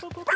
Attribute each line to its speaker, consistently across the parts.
Speaker 1: go, go.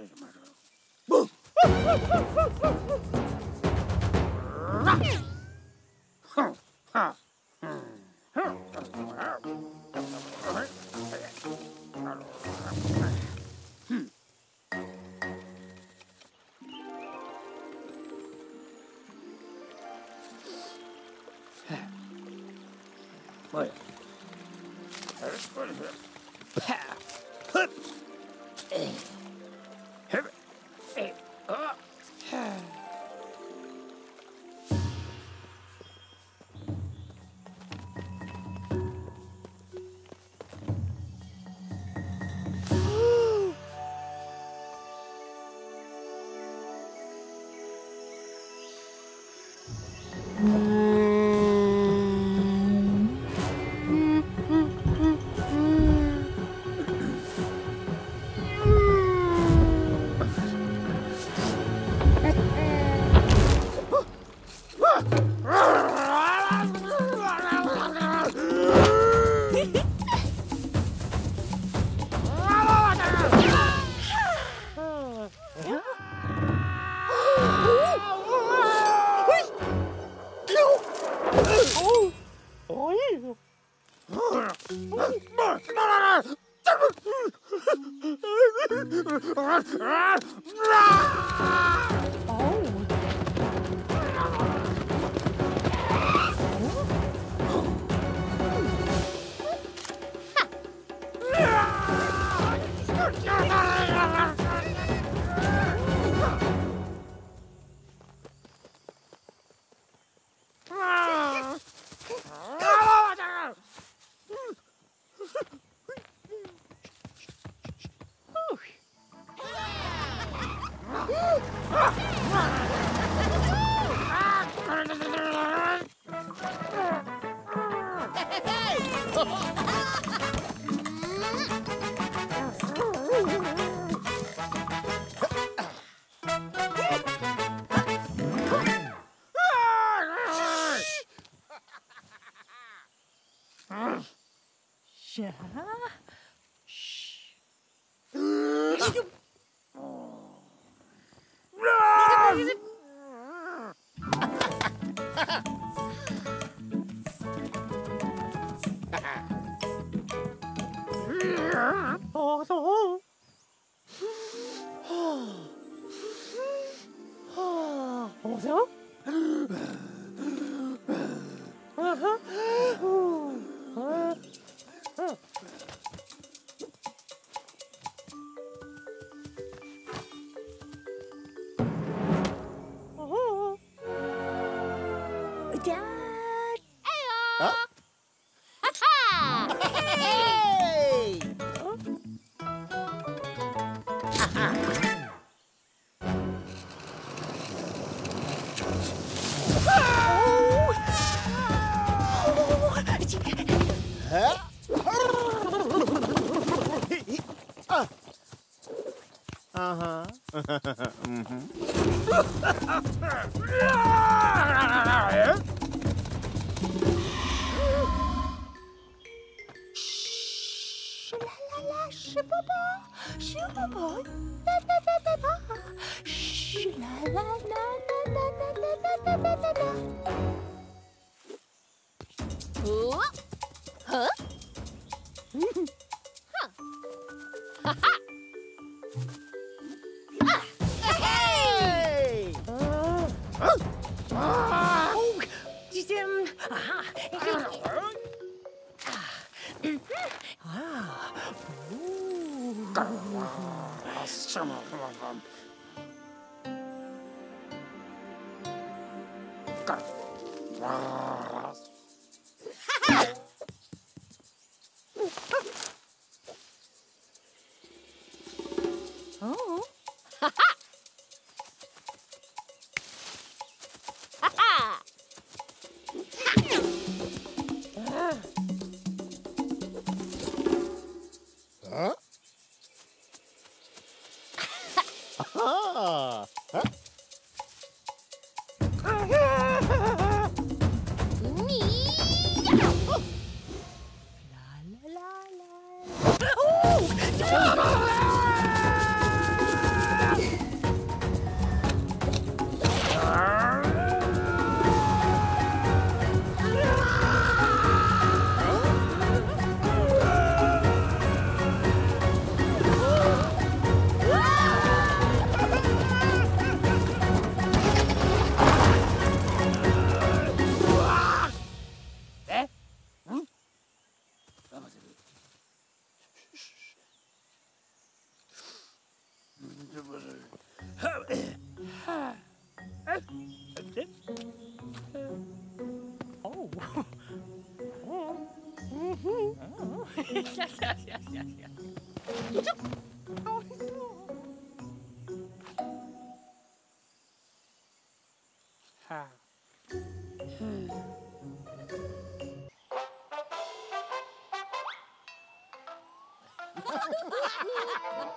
Speaker 2: Doesn't matter.
Speaker 1: Uh-huh. mm-hmm.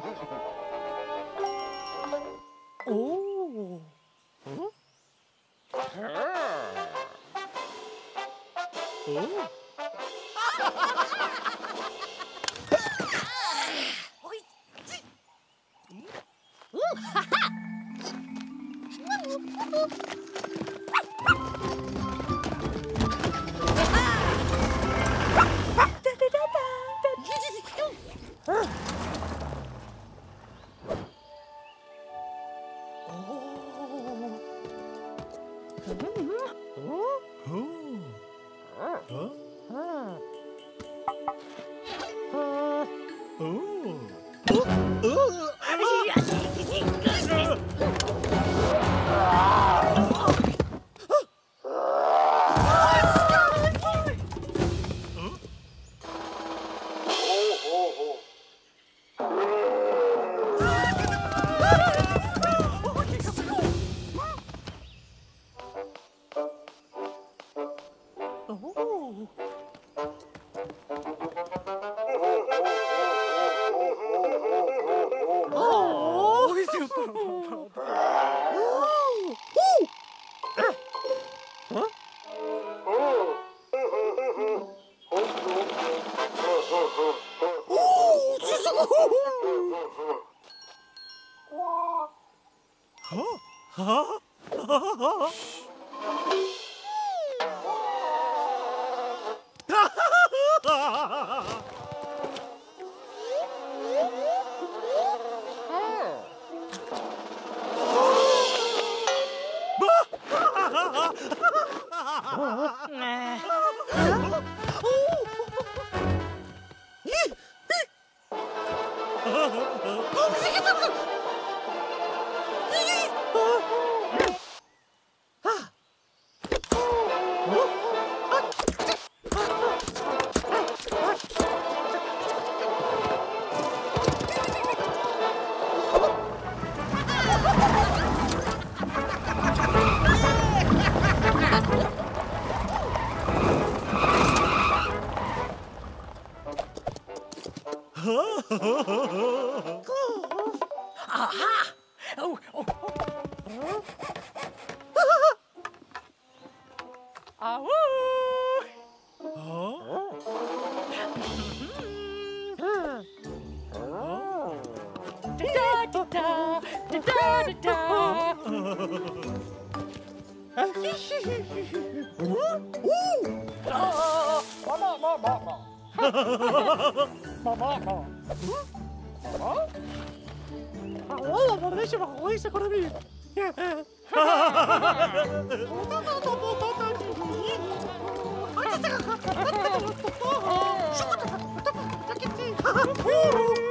Speaker 3: Oh.
Speaker 1: Oh! Oh! Oh,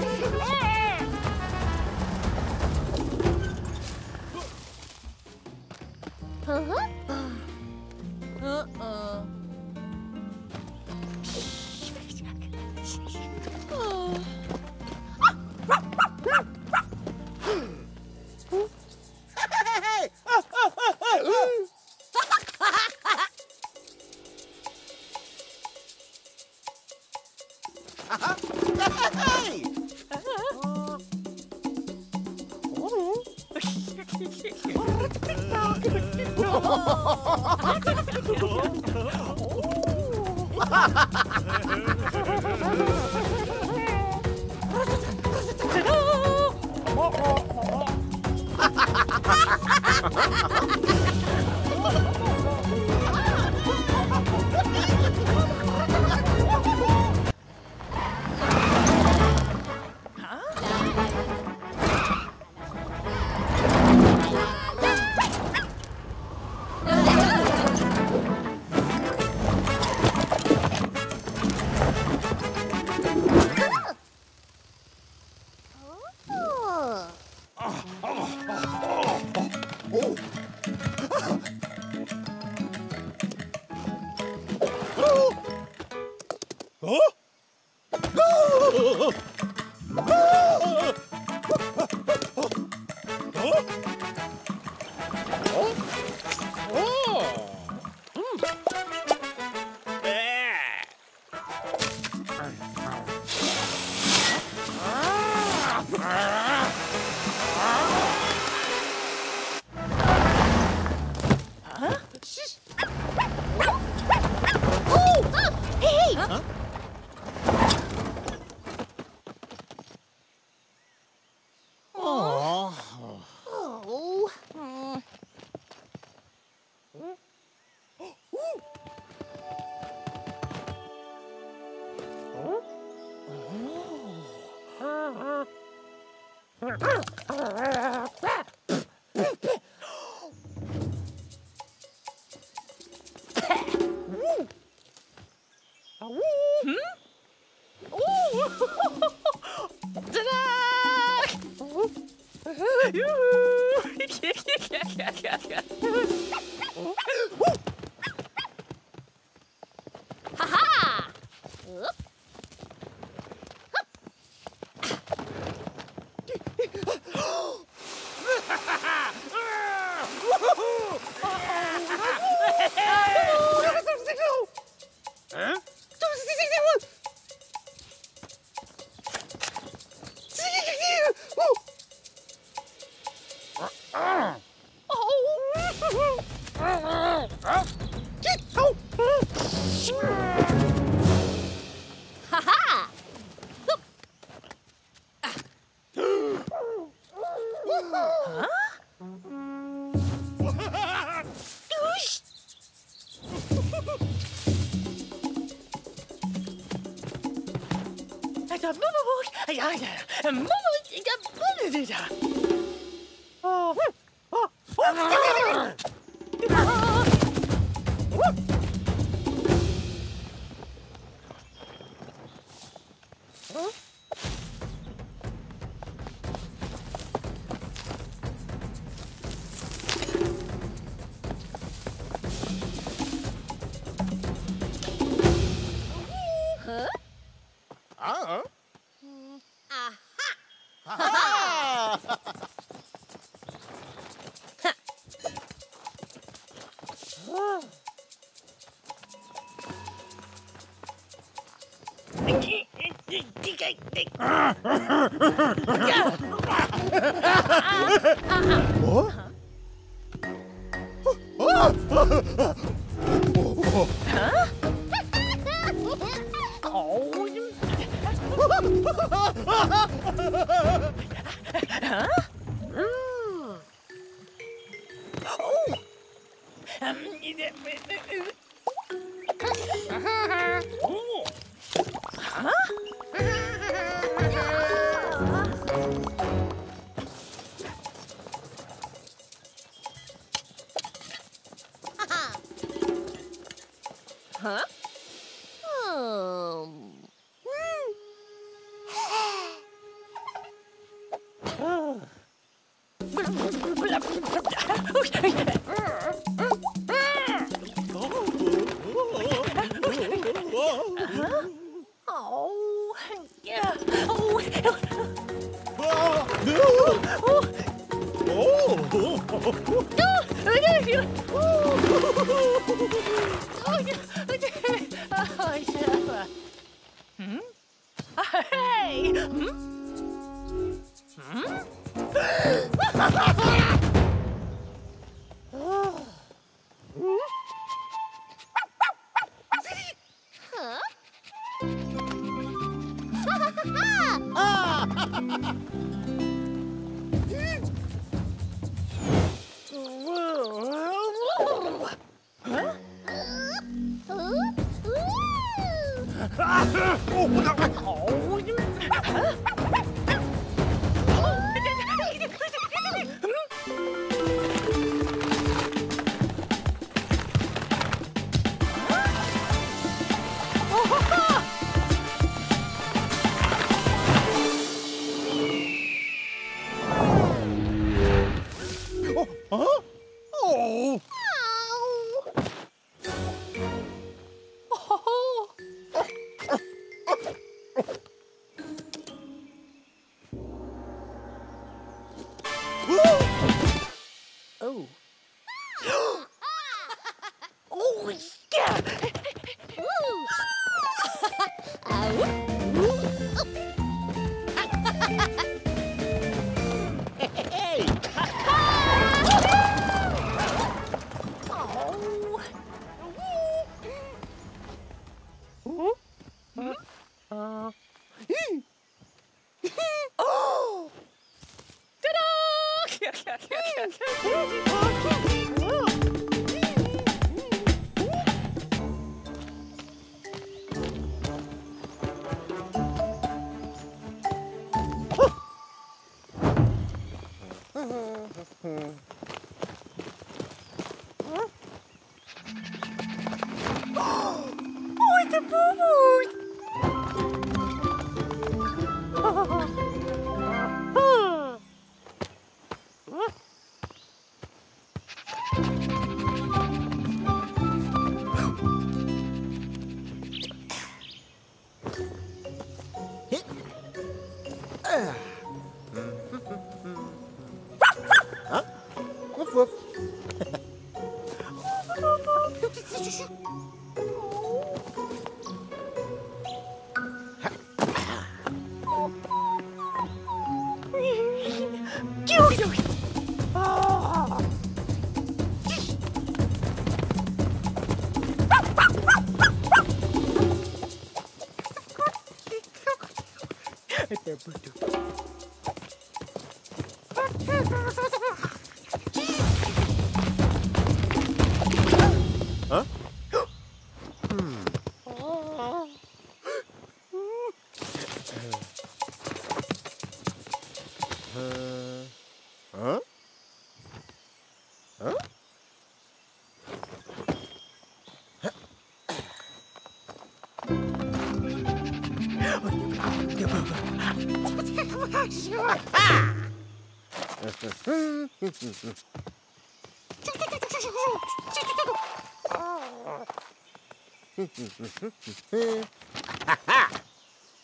Speaker 1: Hey! Ha-ha! Oh, Hoe heet?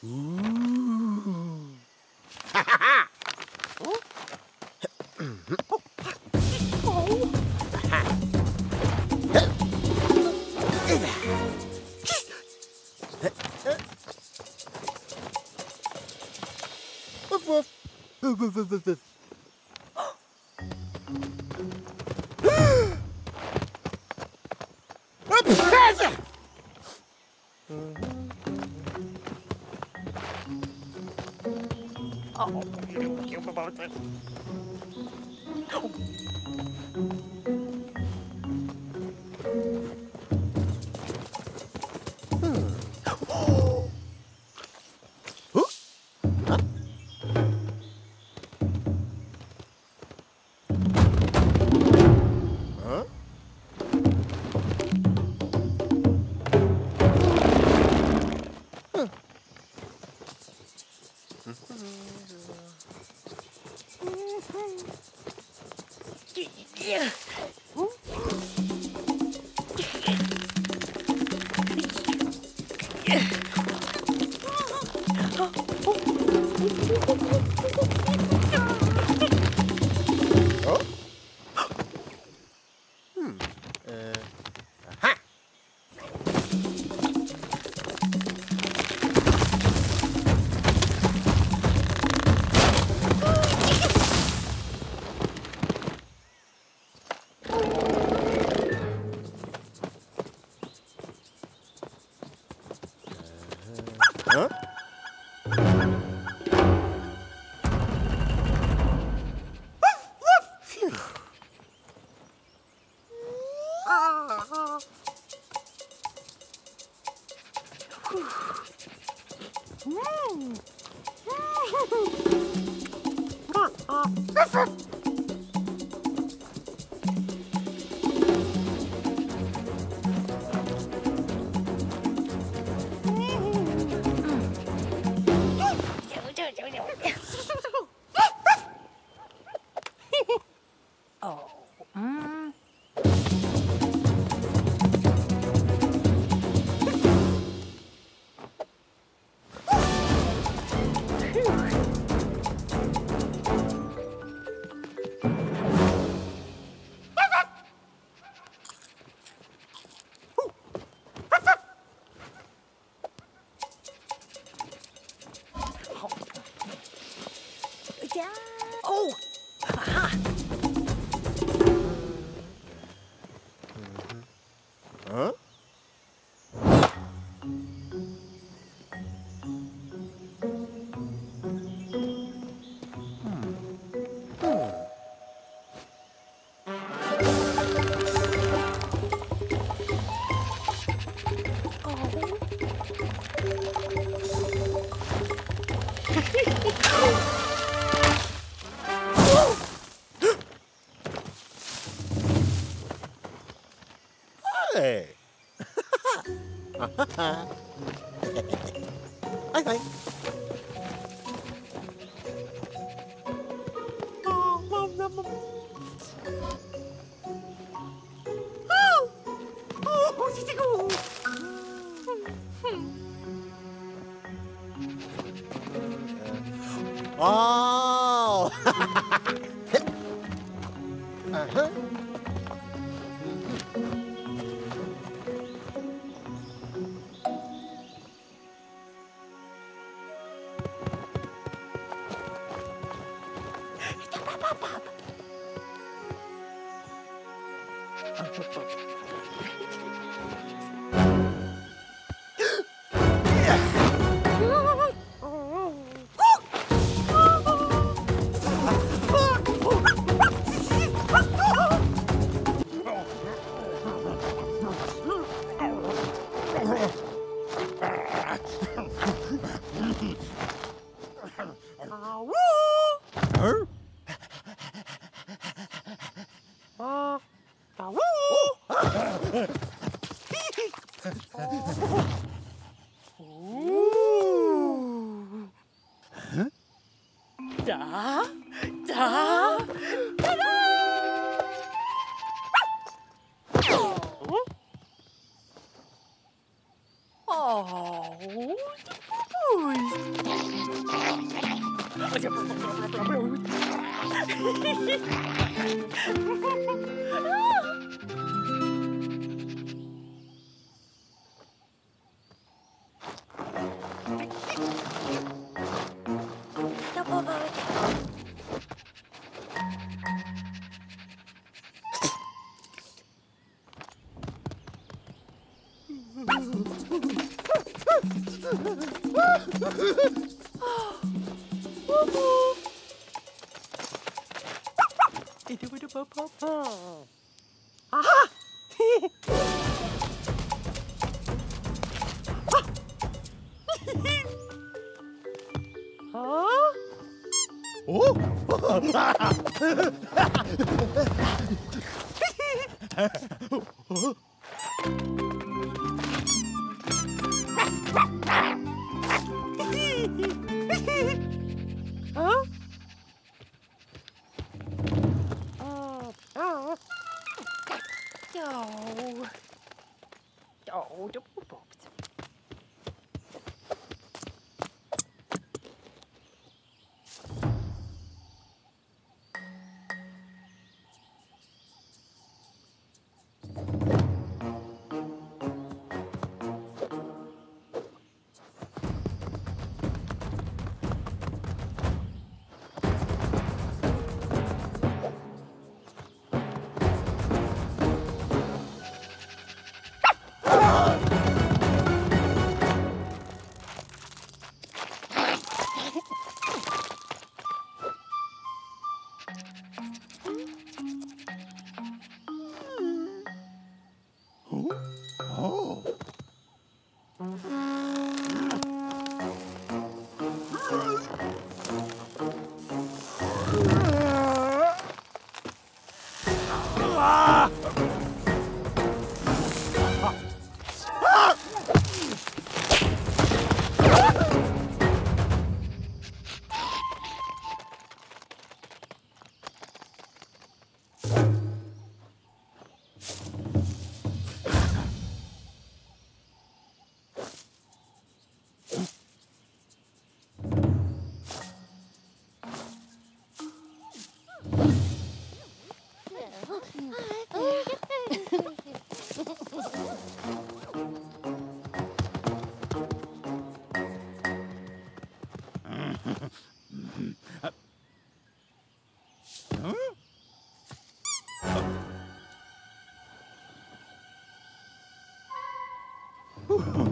Speaker 2: Woof
Speaker 1: give
Speaker 2: Huh?
Speaker 1: time. ฮะ
Speaker 4: Ha ha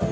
Speaker 4: ha!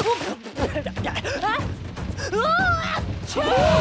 Speaker 5: 我不要！
Speaker 1: 啊！啊！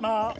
Speaker 5: 马儿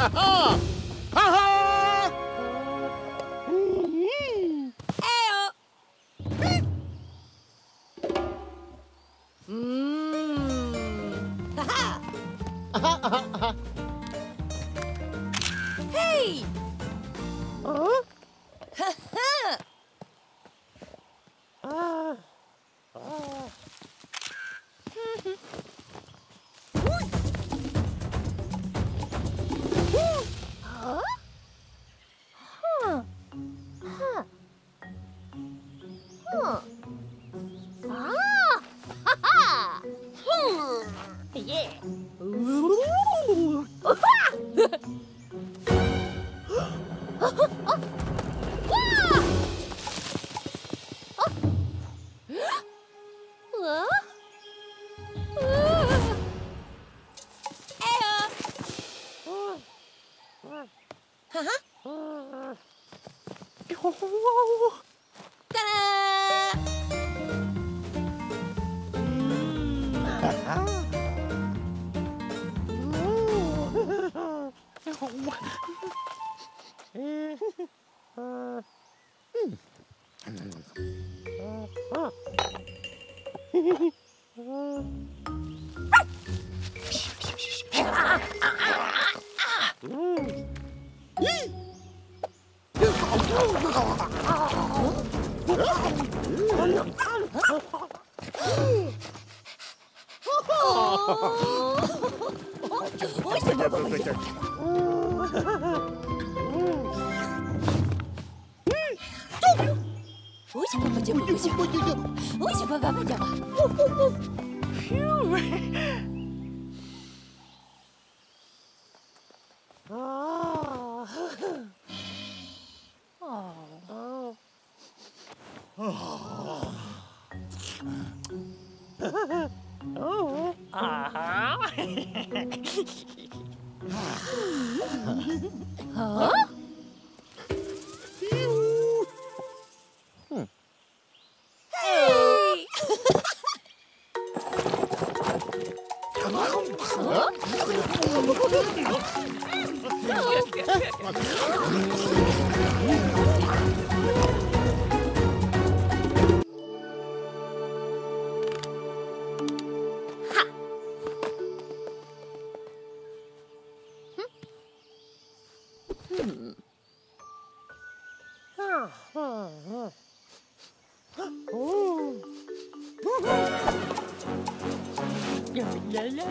Speaker 5: 하하!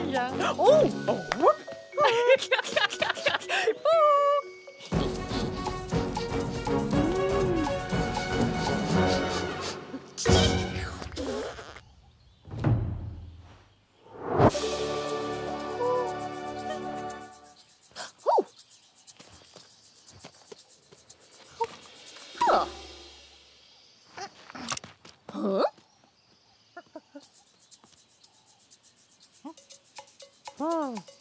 Speaker 4: Yeah,
Speaker 5: yeah, yeah.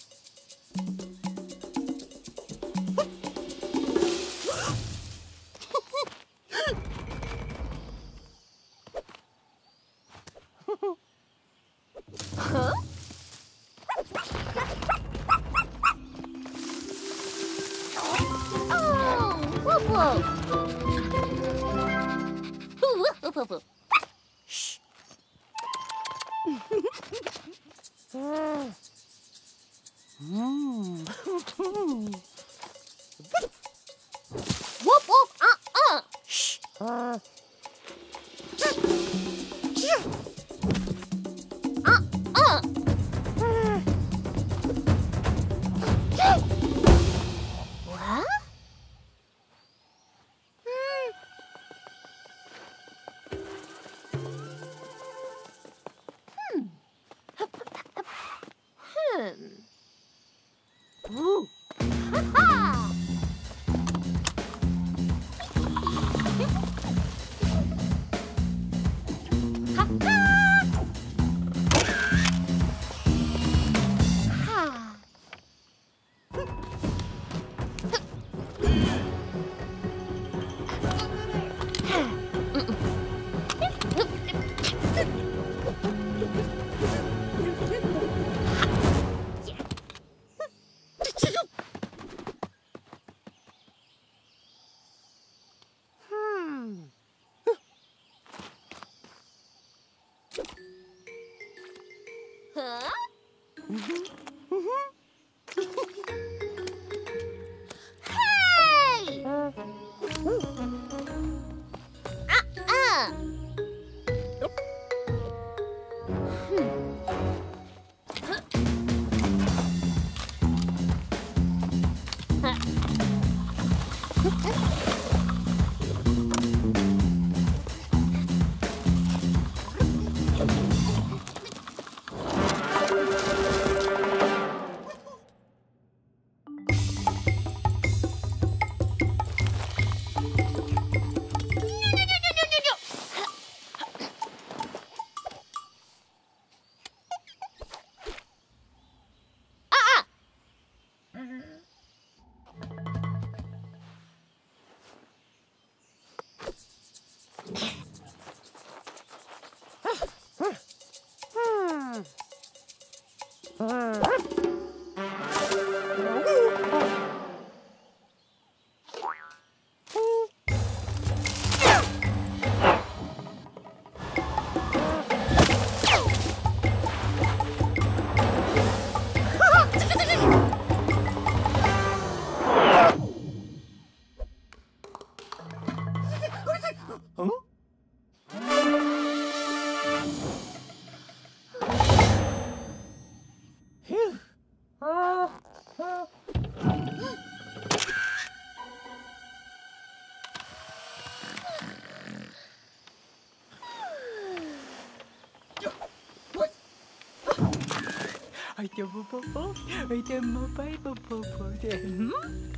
Speaker 1: I do bo bo
Speaker 6: bo.
Speaker 1: I
Speaker 6: do mo bo bo bo bo.
Speaker 1: Hmm?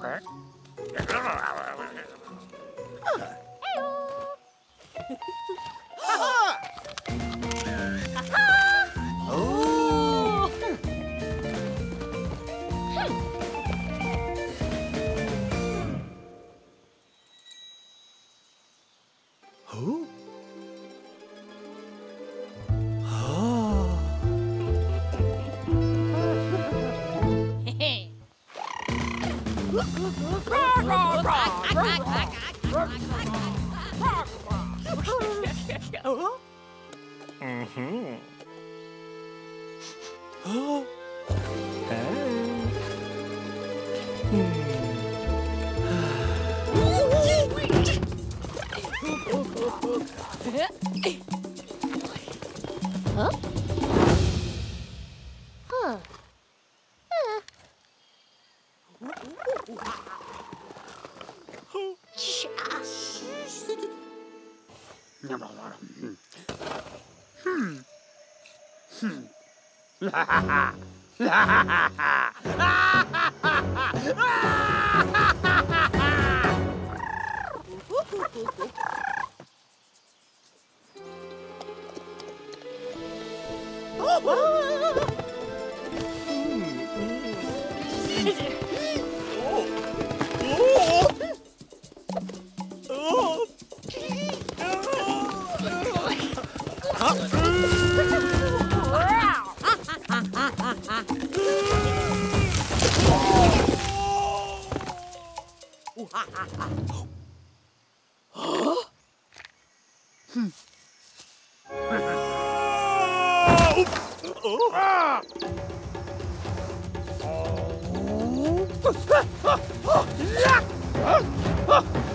Speaker 1: Huh.
Speaker 7: Ah.
Speaker 1: Oh. ha ha
Speaker 8: ha ha
Speaker 2: Hmm.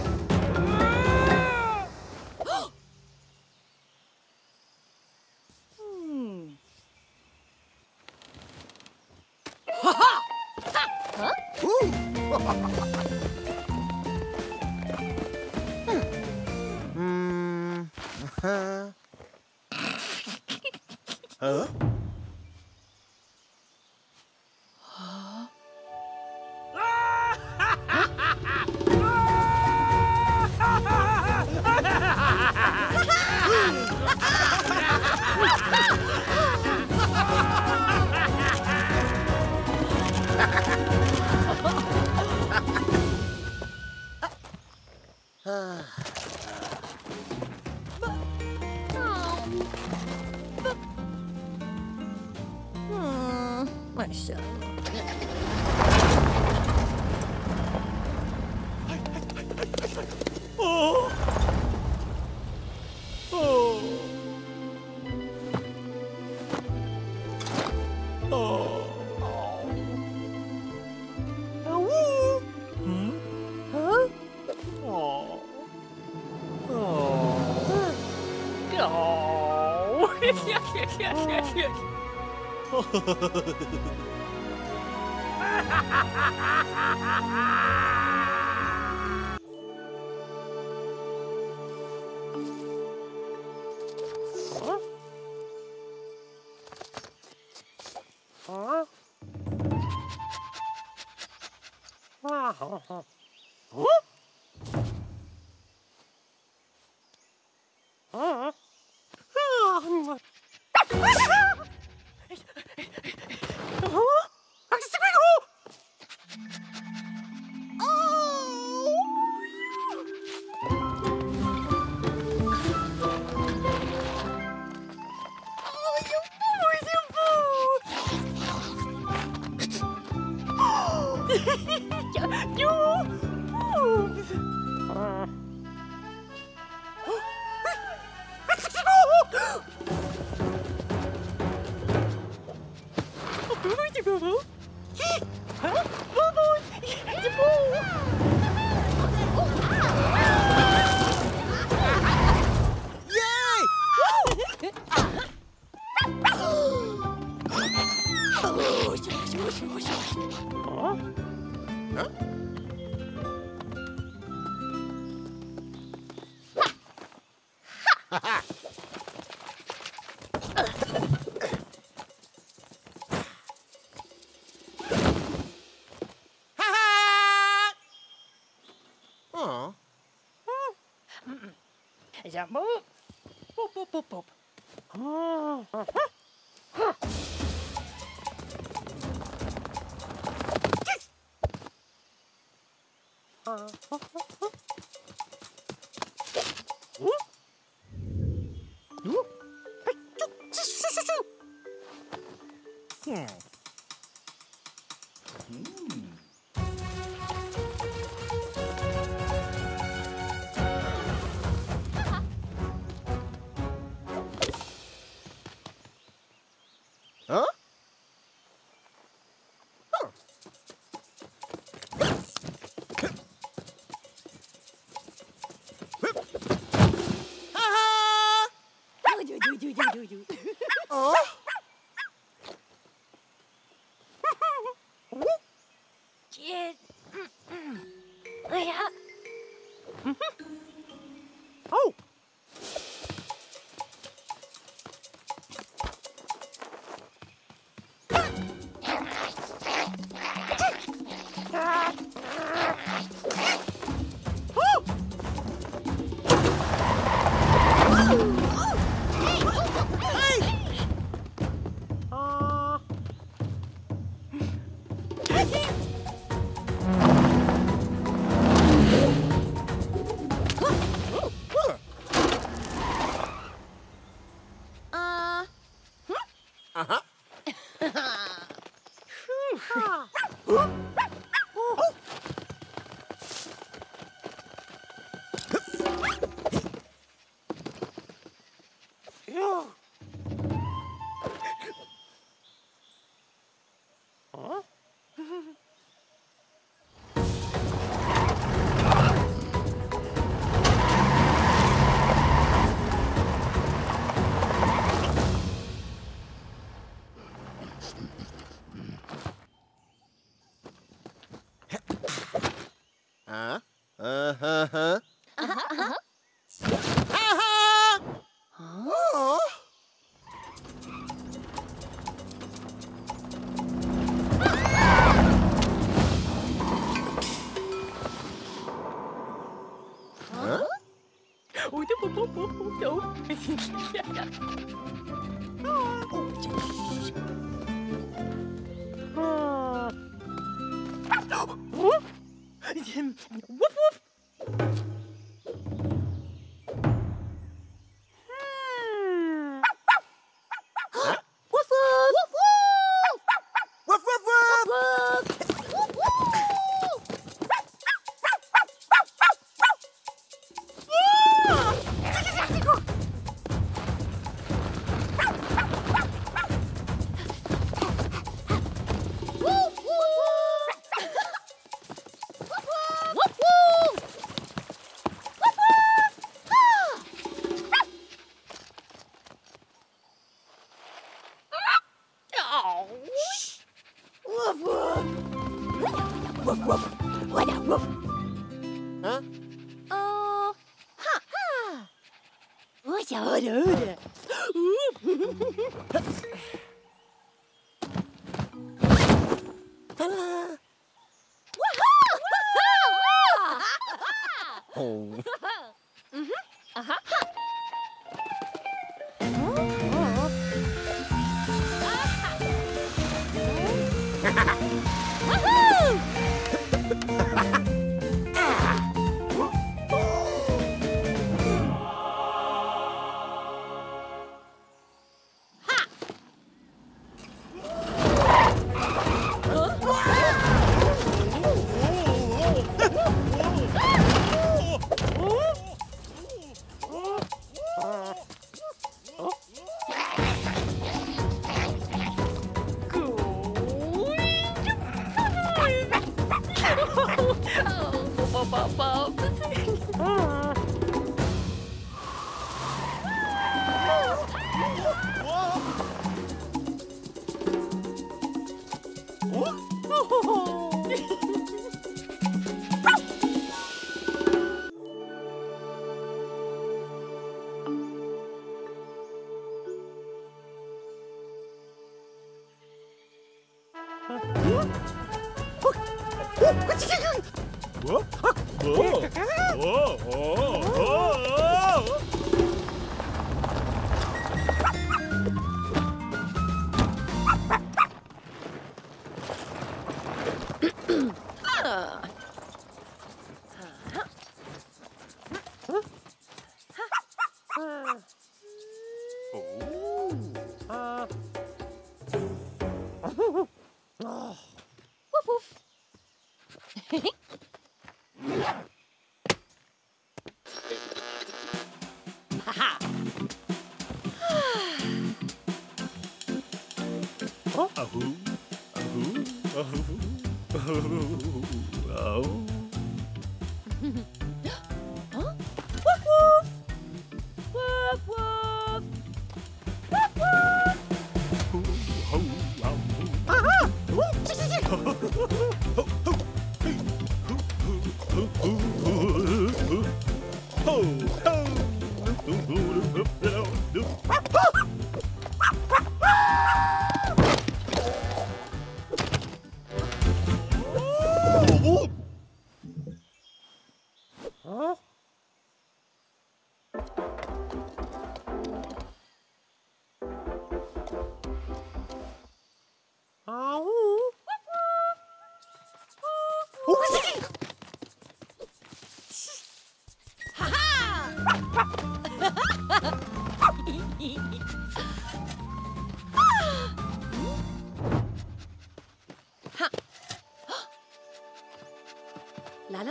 Speaker 1: 呵呵呵呵呵呵呵呵
Speaker 9: jump, boop. Boop, boop, boop, boop.
Speaker 1: Huh?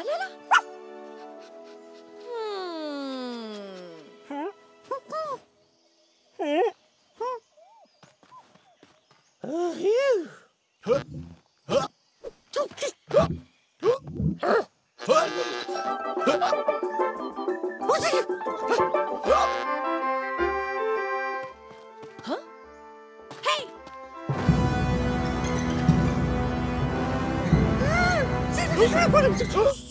Speaker 5: la la la. What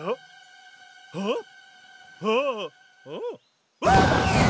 Speaker 5: Huh?
Speaker 8: Huh? Huh? Huh?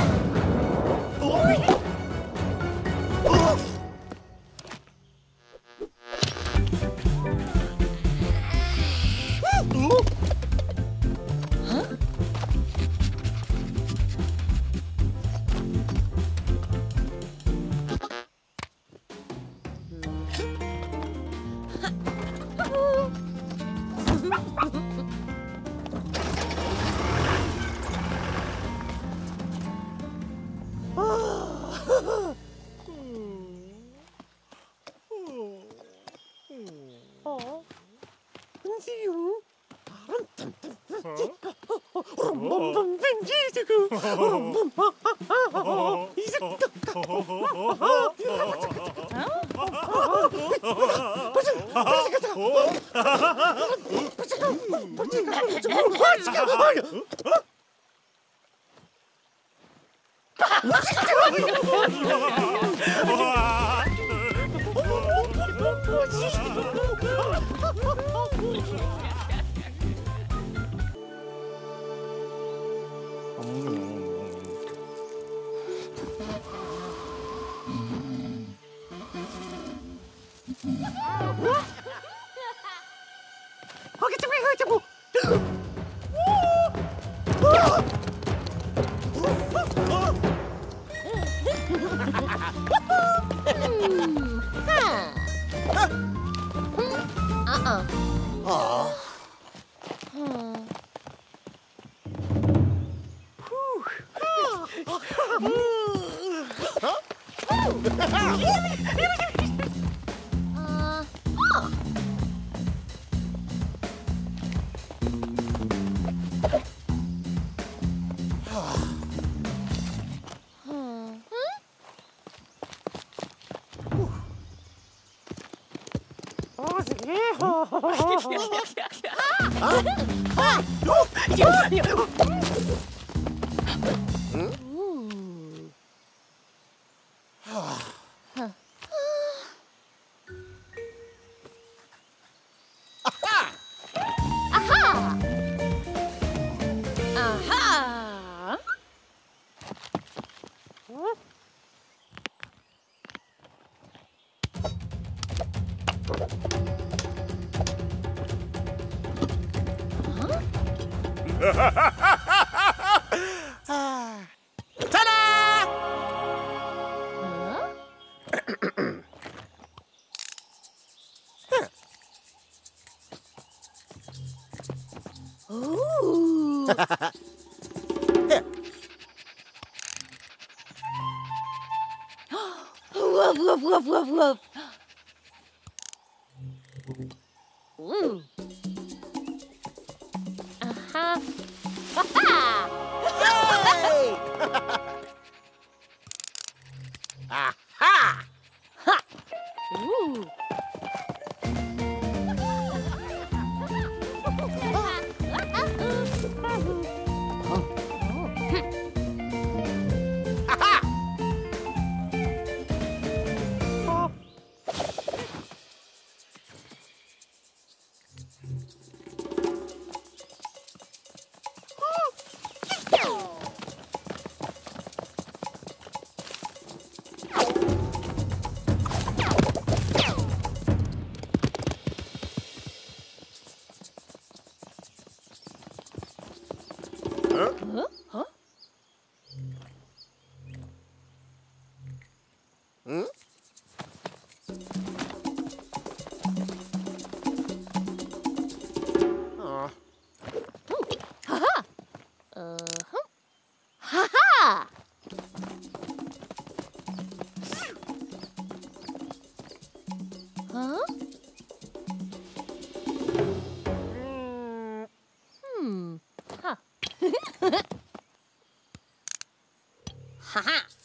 Speaker 10: Ha-ha!
Speaker 5: Hmm.